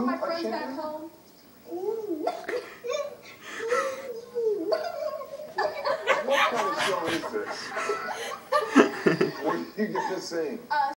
my friends back home. What kind of show is this? What did you get this thing? Uh,